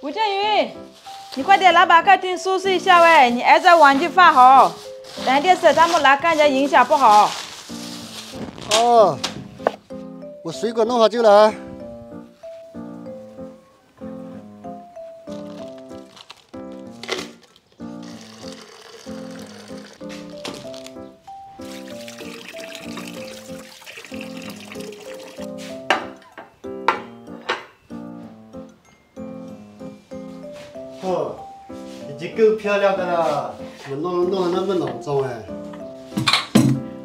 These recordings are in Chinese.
吴建宇，你快点来把客厅收拾一下喂，你儿子玩具放好，等电视他们来看见影响不好。哦，我水果弄好就来。哦，已经够漂亮的了，怎么弄弄得那么隆重哎？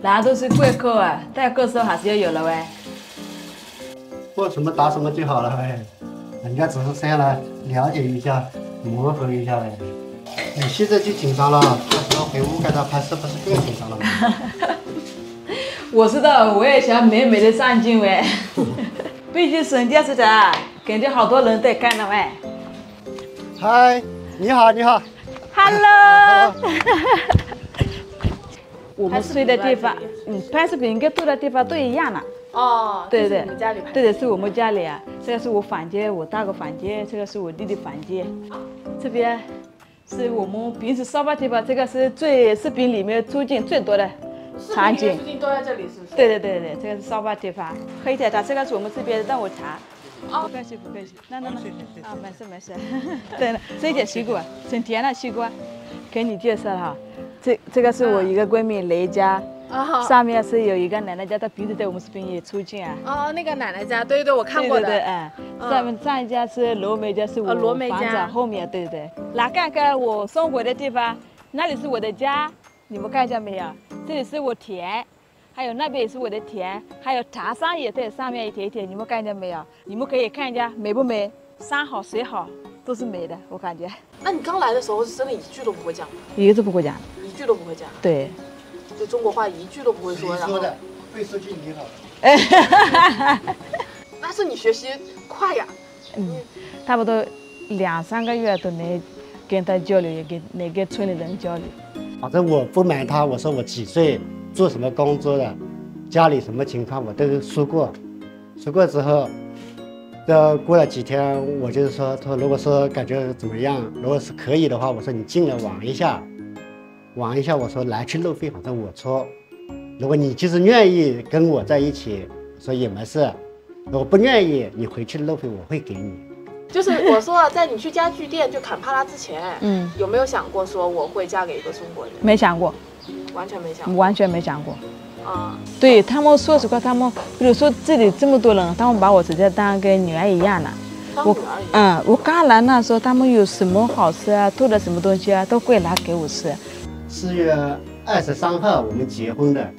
来都是贵客啊，待客时候还是要有了喂。做什么打什么就好了哎，人家只是上来了解一下、磨合一下嘞。你现在就紧张了，到时候回屋给他拍是，不是更紧张了吗？我知道，我也想美美的上镜喂，毕竟省电视台，肯定好多人在看的喂。嗨，你好，你好。Hello，我们睡的地方，嗯，拍视频跟住的地方都一样了。哦，对对这是你们家里拍的。对的，是我们家里啊。这个是我房间，我大哥房间，这个是我弟弟房间。这边是我们平时烧饭地方，这个是最视频里面出镜最多的场景最。近都在这里，是不是？对对对对，这个是烧饭地方。黑铁塔，这个是我们这边的让我茶。不客气不客气，那那那啊，没事没事。对了，这一点水果，很甜的西瓜，给你介绍哈。这这个是我一个闺蜜雷佳，啊好。上面是有一个奶奶家，她平时在我们视频也出镜啊。哦，那个奶奶家，对对对，我看过的。对对对，哎，上面上一家是罗梅家，是我哦罗梅家房子后面，对对对。来看看我生活的地方，那里是我的家，你们看一下没有？这里是我田，还有那边也是我的田，还有茶山也在上面一点一点，你们看见没有？你们可以看一下美不美？山好水好，都是美的，我感觉那你刚来的时候是真的一句都不会讲吗？一个字不会讲。一句都不会讲，对，就中国话一句都不会说，然后说的，会说句你好。那是你学习快呀。嗯，差不多两三个月都能跟他交流，也跟那个村里人交流。反正我不瞒他，我说我几岁，做什么工作的，家里什么情况我都说过。说过之后，这过了几天，我就是说，他如果说感觉怎么样，如果是可以的话，我说你进来玩一下，玩一下，我说来去路费反正我出。如果你就是愿意跟我在一起，说也没事。如果不愿意，你回去的路费我会给你。就是我说啊，在你去家具店就砍帕拉之前，嗯，有没有想过说我会嫁给一个中国人？没想过，完全没想过完全没想过。啊。对他们，说实话，他们比如说这里这么多人，他们把我直接当跟女儿一样的。我。嗯，我刚来那时候，他们有什么好吃啊，做的什么东西啊，都会拿给我吃。四月二十三号我们结婚的，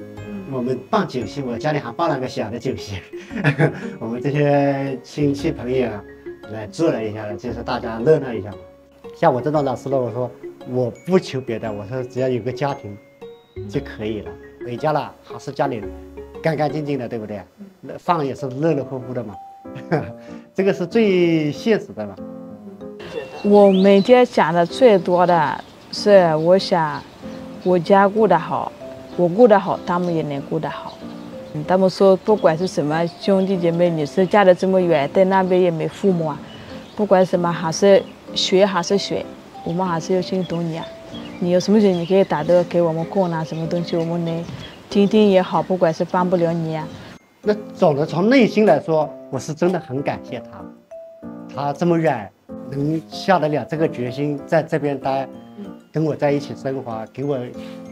我们办酒席，我家里还办了个小的酒席，我们这些亲戚朋友来坐了一下，就是大家热闹一下嘛。像我这种老师了，我说我不求别的，我说只要有个家庭就可以了。回家了还是家里干干净净的，对不对？那饭也是热热乎乎的嘛，这个是最现实的嘛。觉得我每天想的最多的是，我想我家过得好，我过得好，他们也能过得好。嗯他们说，不管是什么兄弟姐妹，你是嫁得这么远，在那边也没父母啊，不管什么，还是学还是学，我们还是要心懂你啊。你有什么事你可以打的给我们困难什么东西，我们能听听也好，不管是帮不了你啊。那总的从内心来说，我是真的很感谢他，他这么远能下得了这个决心，在这边待，跟我在一起生活，给我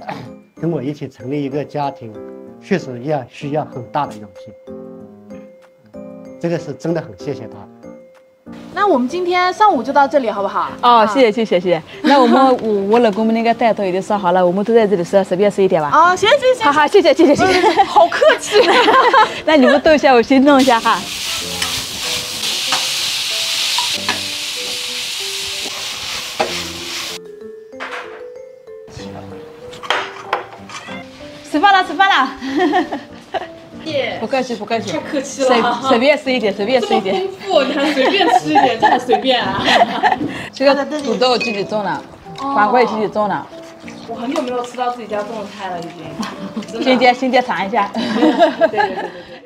跟我一起成立一个家庭，确实要需要很大的勇气。这个是真的很谢谢他。那我们今天上午就到这里，好不好？哦，谢谢谢谢谢谢。那我们我我老公们那个蛋头已经烧好了，我们都在这里吃，随便吃一点吧。哦，行行行，好好，谢谢谢谢谢谢。好客气。那你们动一下，我先弄一下哈。吃饭了，吃饭了。耶不客气，不客气。太客气了，随随便吃一点，随便吃一点。丰富，你还随便吃一点，这还随便啊？这个土豆自己种的，黄瓜也自己种的。我很久没有吃到自己家种的菜了，已经。新姐，新姐尝一下。对对对对对。